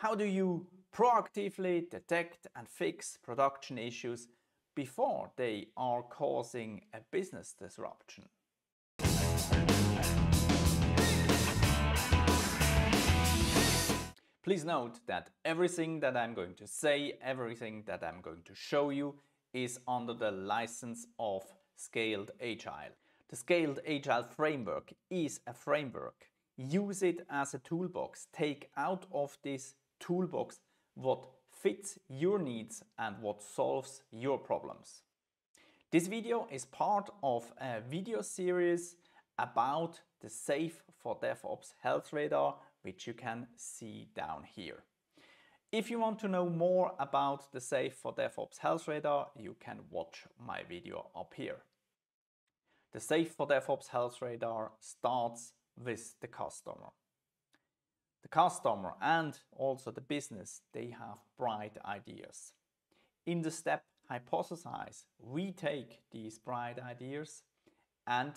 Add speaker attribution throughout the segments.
Speaker 1: How do you proactively detect and fix production issues before they are causing a business disruption? Please note that everything that I'm going to say, everything that I'm going to show you is under the license of Scaled Agile. The Scaled Agile framework is a framework. Use it as a toolbox. Take out of this toolbox what fits your needs and what solves your problems. This video is part of a video series about the SAFe for DevOps Health Radar which you can see down here. If you want to know more about the SAFe for DevOps Health Radar, you can watch my video up here. The SAFe for DevOps Health Radar starts with the customer. The customer and also the business, they have bright ideas. In the step hypothesize, we take these bright ideas and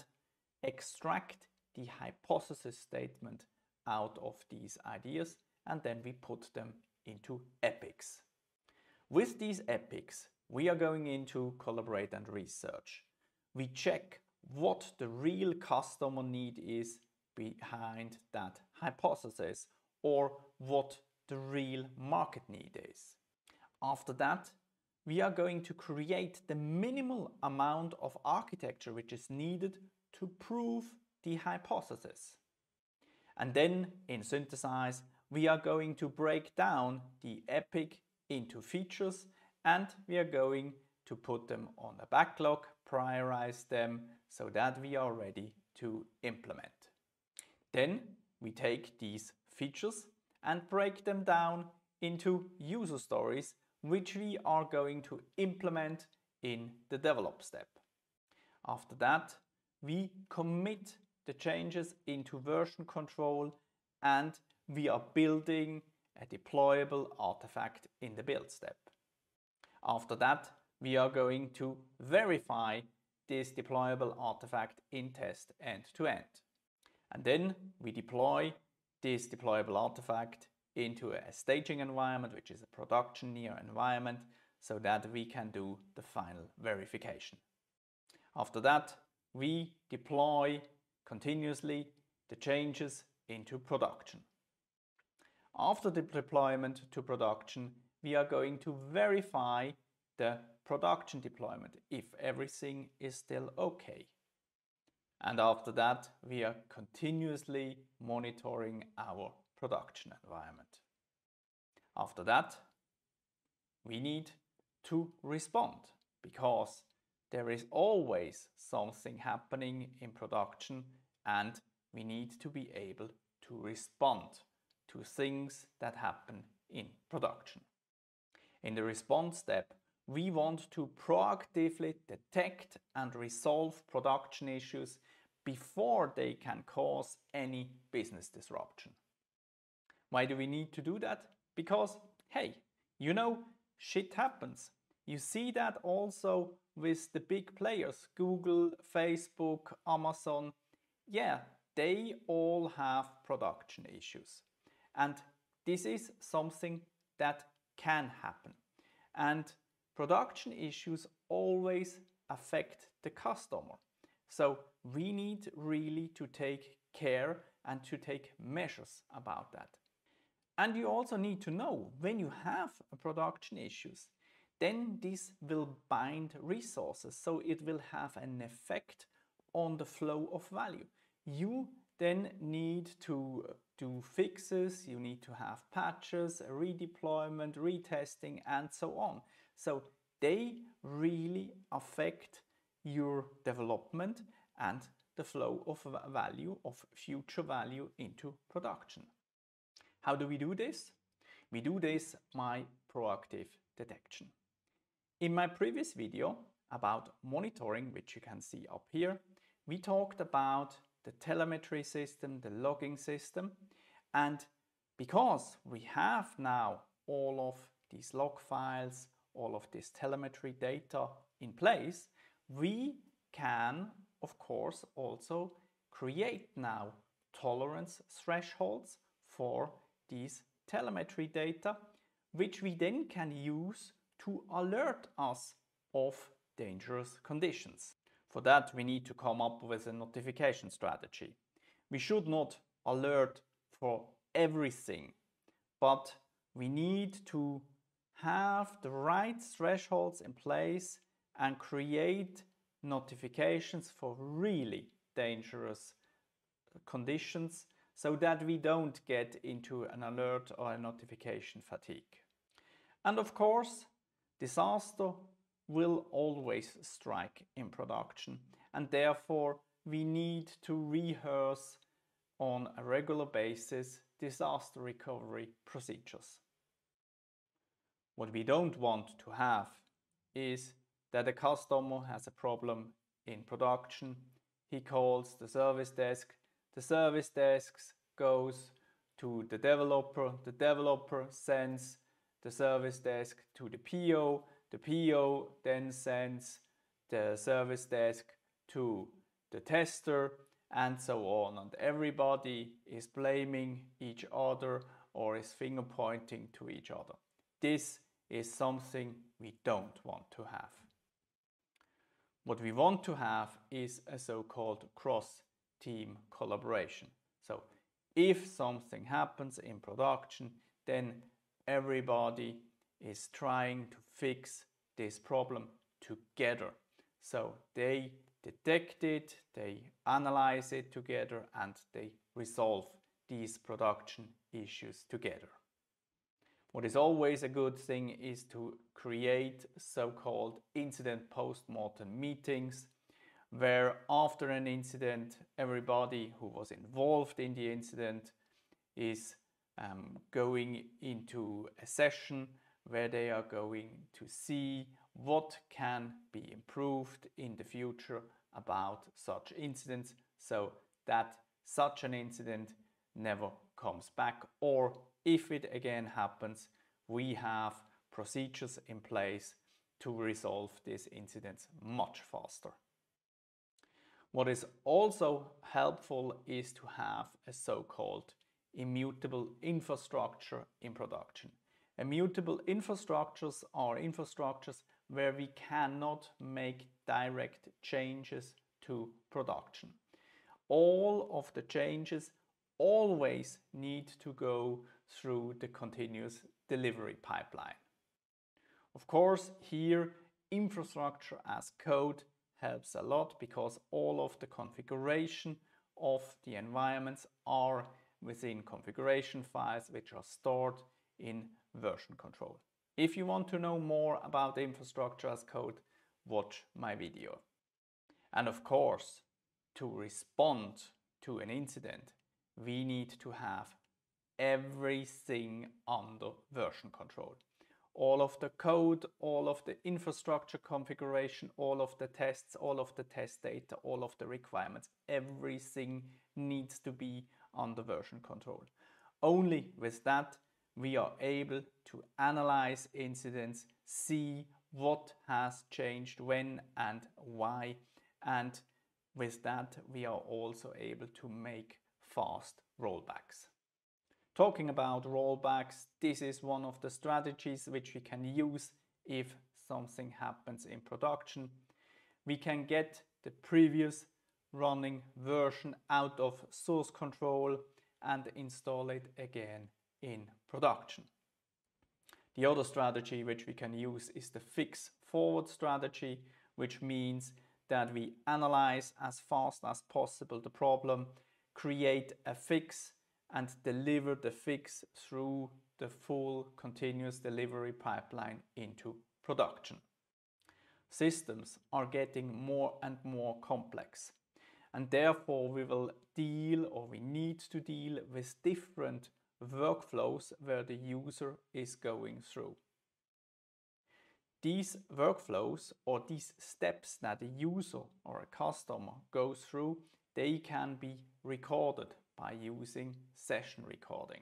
Speaker 1: extract the hypothesis statement out of these ideas and then we put them into epics. With these epics, we are going into collaborate and research. We check what the real customer need is behind that hypothesis or what the real market need is. After that, we are going to create the minimal amount of architecture which is needed to prove the hypothesis. And then in Synthesize, we are going to break down the epic into features and we are going to put them on a backlog, prioritize them so that we are ready to implement. Then we take these features and break them down into user stories which we are going to implement in the develop step. After that, we commit the changes into version control and we are building a deployable artifact in the build step. After that, we are going to verify this deployable artifact in test end to end. And then we deploy this deployable artifact into a staging environment, which is a production near environment, so that we can do the final verification. After that, we deploy continuously the changes into production. After the deployment to production, we are going to verify the production deployment if everything is still okay. And after that, we are continuously monitoring our production environment. After that, we need to respond because there is always something happening in production and we need to be able to respond to things that happen in production. In the response step, we want to proactively detect and resolve production issues before they can cause any business disruption. Why do we need to do that? Because, hey, you know, shit happens. You see that also with the big players, Google, Facebook, Amazon. Yeah, they all have production issues. And this is something that can happen. And production issues always affect the customer. So we need really to take care and to take measures about that. And you also need to know when you have production issues, then this will bind resources. So it will have an effect on the flow of value. You then need to uh, do fixes, you need to have patches, redeployment, retesting, and so on. So they really affect your development and the flow of value, of future value into production. How do we do this? We do this by proactive detection. In my previous video about monitoring, which you can see up here, we talked about the telemetry system, the logging system, and because we have now all of these log files, all of this telemetry data in place, we can, of course, also create now tolerance thresholds for these telemetry data, which we then can use to alert us of dangerous conditions. For that, we need to come up with a notification strategy. We should not alert for everything, but we need to have the right thresholds in place and create notifications for really dangerous conditions so that we don't get into an alert or a notification fatigue. And of course, disaster will always strike in production and therefore we need to rehearse on a regular basis disaster recovery procedures. What we don't want to have is that a customer has a problem in production. He calls the service desk. The service desk goes to the developer. The developer sends the service desk to the PO. The PO then sends the service desk to the tester and so on. And everybody is blaming each other or is finger pointing to each other. This is something we don't want to have. What we want to have is a so-called cross-team collaboration. So if something happens in production, then everybody is trying to fix this problem together. So they detect it, they analyze it together, and they resolve these production issues together. What is always a good thing is to create so-called incident post-mortem meetings where after an incident everybody who was involved in the incident is um, going into a session where they are going to see what can be improved in the future about such incidents so that such an incident never comes back or if it again happens, we have procedures in place to resolve these incidents much faster. What is also helpful is to have a so-called immutable infrastructure in production. Immutable infrastructures are infrastructures where we cannot make direct changes to production. All of the changes always need to go through the continuous delivery pipeline. Of course, here infrastructure as code helps a lot because all of the configuration of the environments are within configuration files which are stored in version control. If you want to know more about infrastructure as code, watch my video. And of course, to respond to an incident, we need to have everything under version control. All of the code, all of the infrastructure configuration, all of the tests, all of the test data, all of the requirements, everything needs to be under version control. Only with that we are able to analyze incidents, see what has changed when and why and with that we are also able to make fast rollbacks. Talking about rollbacks, this is one of the strategies which we can use if something happens in production. We can get the previous running version out of source control and install it again in production. The other strategy which we can use is the fix forward strategy, which means that we analyze as fast as possible the problem create a fix and deliver the fix through the full continuous delivery pipeline into production. Systems are getting more and more complex and therefore we will deal or we need to deal with different workflows where the user is going through. These workflows or these steps that a user or a customer goes through, they can be recorded by using session recording.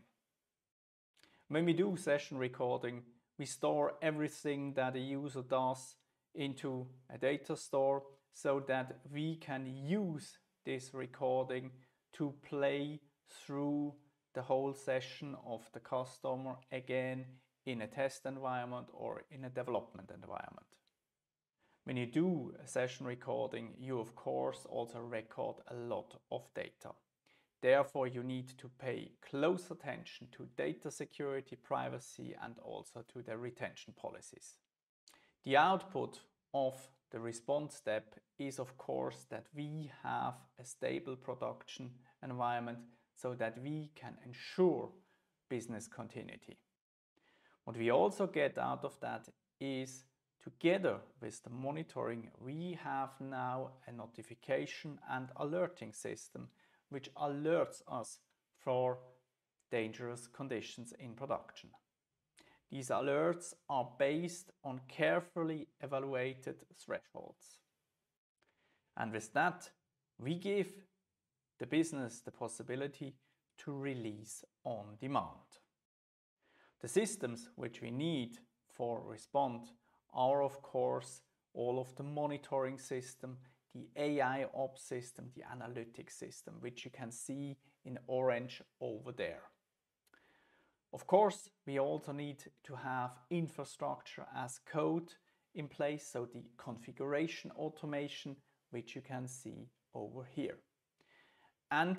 Speaker 1: When we do session recording, we store everything that a user does into a data store so that we can use this recording to play through the whole session of the customer again in a test environment or in a development environment. When you do a session recording, you of course also record a lot of data. Therefore, you need to pay close attention to data security, privacy, and also to the retention policies. The output of the response step is of course that we have a stable production environment so that we can ensure business continuity. What we also get out of that is together with the monitoring, we have now a notification and alerting system which alerts us for dangerous conditions in production. These alerts are based on carefully evaluated thresholds. And with that, we give the business the possibility to release on demand. The systems which we need for Respond are of course all of the monitoring system, the AI ops system, the analytics system, which you can see in orange over there. Of course, we also need to have infrastructure as code in place, so the configuration automation, which you can see over here. And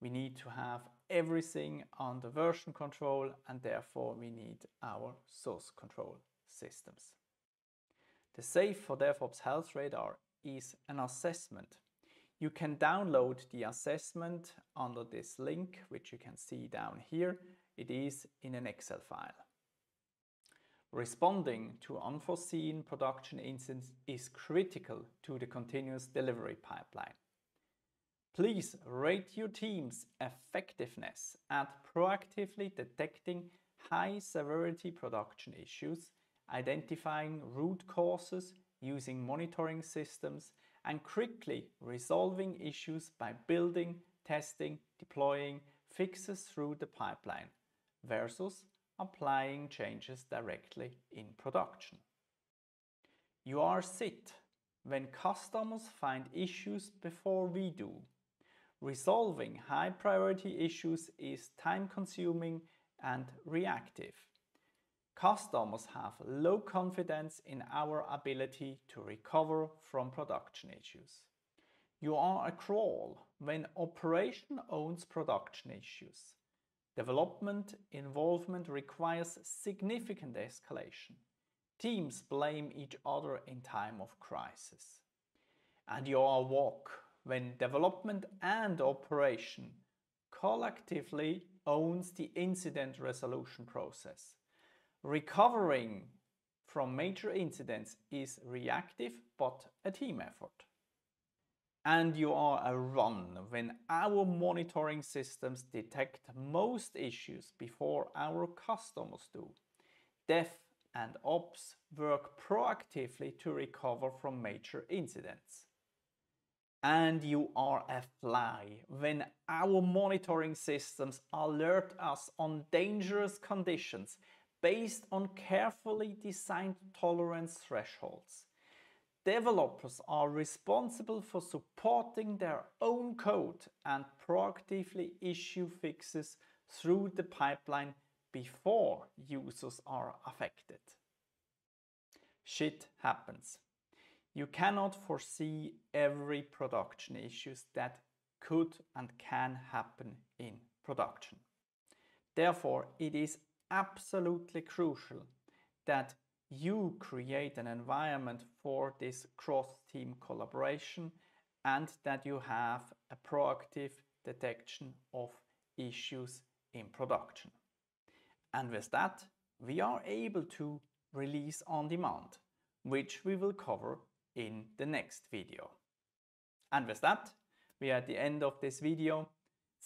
Speaker 1: we need to have everything under version control and therefore we need our source control systems. The SAFe for DevOps Health Radar is an assessment. You can download the assessment under this link, which you can see down here. It is in an Excel file. Responding to unforeseen production incidents is critical to the continuous delivery pipeline. Please rate your team's effectiveness at proactively detecting high severity production issues, identifying root causes using monitoring systems, and quickly resolving issues by building, testing, deploying fixes through the pipeline versus applying changes directly in production. You are SIT when customers find issues before we do Resolving high priority issues is time consuming and reactive. Customers have low confidence in our ability to recover from production issues. You are a crawl when operation owns production issues. Development involvement requires significant escalation. Teams blame each other in time of crisis. And you are a walk when development and operation collectively owns the incident resolution process. Recovering from major incidents is reactive but a team effort. And you are a run when our monitoring systems detect most issues before our customers do. Dev and ops work proactively to recover from major incidents and you are a fly when our monitoring systems alert us on dangerous conditions based on carefully designed tolerance thresholds. Developers are responsible for supporting their own code and proactively issue fixes through the pipeline before users are affected. Shit happens. You cannot foresee every production issues that could and can happen in production. Therefore, it is absolutely crucial that you create an environment for this cross-team collaboration and that you have a proactive detection of issues in production. And with that, we are able to release on demand, which we will cover in the next video. And with that, we are at the end of this video.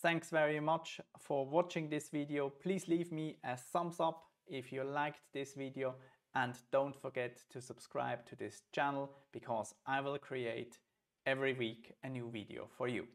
Speaker 1: Thanks very much for watching this video. Please leave me a thumbs up if you liked this video and don't forget to subscribe to this channel because I will create every week a new video for you.